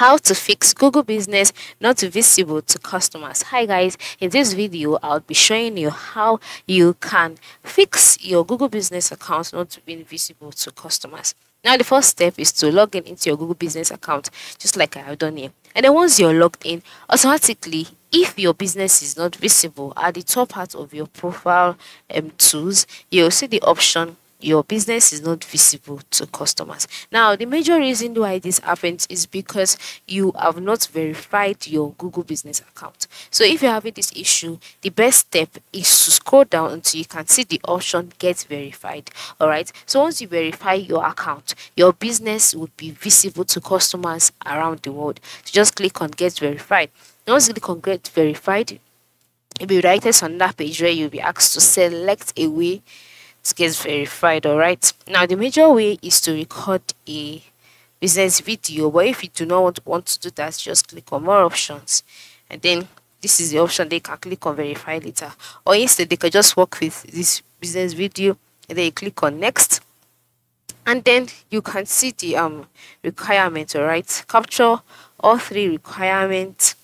how to fix google business not visible to customers. Hi guys. In this video i'll be showing you how you can fix your google business account not to be visible to customers. Now the first step is to log in into your google business account just like i have done here. And then once you're logged in automatically if your business is not visible at the top part of your profile um, tools you'll see the option your business is not visible to customers. Now, the major reason why this happens is because you have not verified your Google business account. So, if you're having this issue, the best step is to scroll down until you can see the option get verified. All right. So, once you verify your account, your business would be visible to customers around the world. So, just click on get verified. Once you click on get verified, you'll be right on that page where you'll be asked to select a way to get verified all right now the major way is to record a business video but if you do not want, want to do that just click on more options. And then this is the option they can click on verify later. Or instead they can just work with this business video and then you click on next. And then you can see the um requirements all right capture all three requirements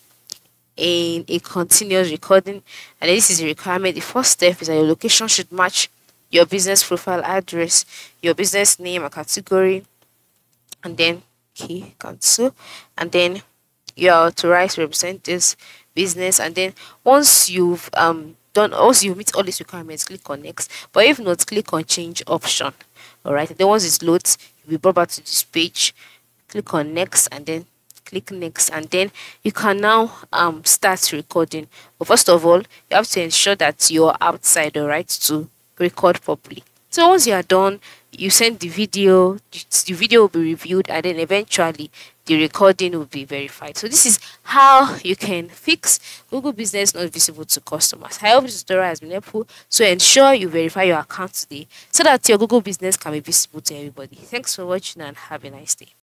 in a continuous recording. And this is a requirement. The first step is that your location should match your business profile address, your business name a category, and then key cancel, and then your authorized represent this business, and then once you've um done once you meet all these requirements, click on next. But if not, click on change option. Alright, then once it loads, you'll be brought back to this page. Click on next and then click next and then you can now um start recording but first of all you have to ensure that you're outside all right to record properly. So once you are done, you send the video, the video will be reviewed, and then eventually the recording will be verified. So this is how you can fix Google Business not visible to customers. I hope this tutorial has been helpful. So ensure you verify your account today so that your Google Business can be visible to everybody. Thanks for watching and have a nice day.